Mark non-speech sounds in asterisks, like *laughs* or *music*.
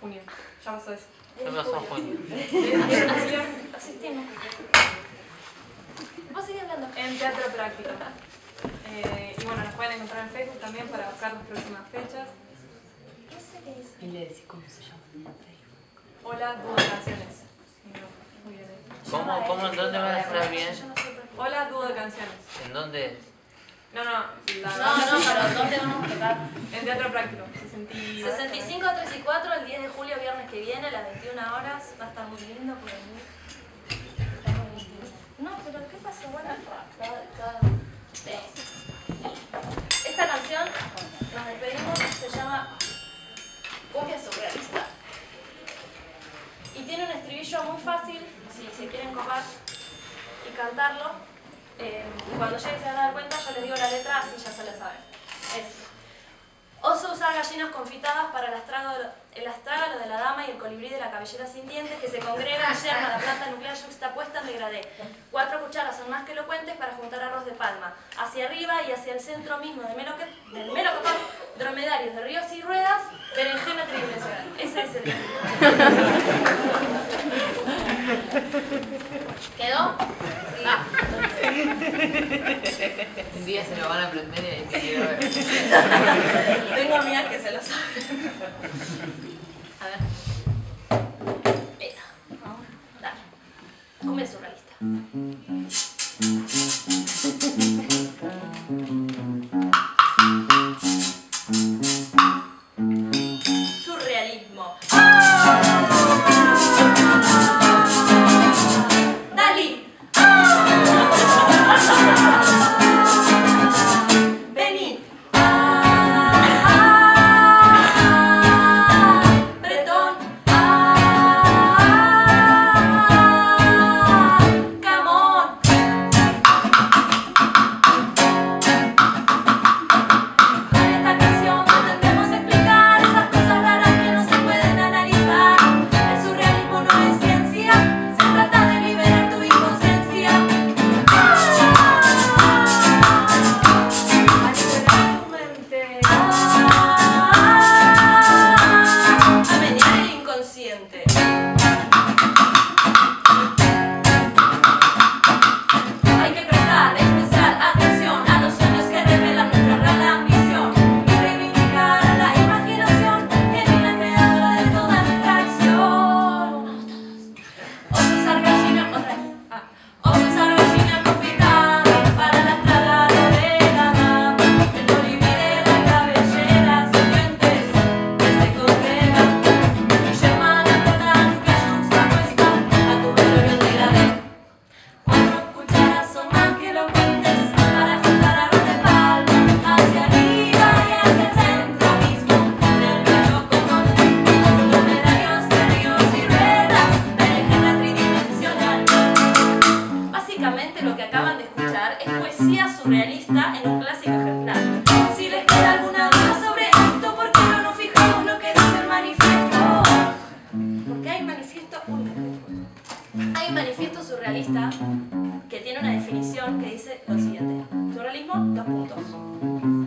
junio. Ya pasó eso. ¿Qué pasó en junio? Así- Asistimos. Vos seguís hablando. En teatro práctico. Eh, y bueno, nos pueden encontrar en Facebook también para buscar las próximas fechas. No sé qué dice. Y le decís cómo se llama en Facebook. Hola, dúo de canciones. No, muy bien. ¿Cómo, cómo, en dónde van a estar bien? Qué. Hola, dúo de canciones. ¿En dónde? No, no, la No, no, pero ¿dónde vamos a tocar? En teatro práctico. 60 65, 3 y 4, el 10 de julio, viernes que viene, a las 21 horas. Va a estar muy lindo por venir. Está muy lindo. No, pero ¿qué pasó? Bueno, sí. Esta canción, nos despedimos, se llama Cumbia Surrealista. Y tiene un estribillo muy fácil, si se quieren copar y cantarlo. Eh, y cuando lleguen se van a dar cuenta, yo les digo la letra, así ya se la saben. Es Oso usar gallinas confitadas para el astrágalo, el astrágalo de la dama y el colibrí de la cabellera sin dientes que se congrega y *laughs* yerma la planta nuclear yuxtapuesta en degradé. Cuatro cucharas son más que elocuentes para juntar arroz de palma. Hacia arriba y hacia el centro mismo del melo, del capaz, dromedarios de ríos y ruedas, berenjena tridimensional. Ese es el *laughs* ¿Quedó? Ah. Se lo van a aprender y ahí te. Tengo amigas que se lo saben. Lo que acaban de escuchar es poesía surrealista en un clásico ejemplar. Si les queda alguna duda sobre esto, ¿por qué no nos fijamos lo que dice el manifiesto? Porque hay manifiesto hay un manifiesto surrealista que tiene una definición que dice lo siguiente. Surrealismo, dos puntos.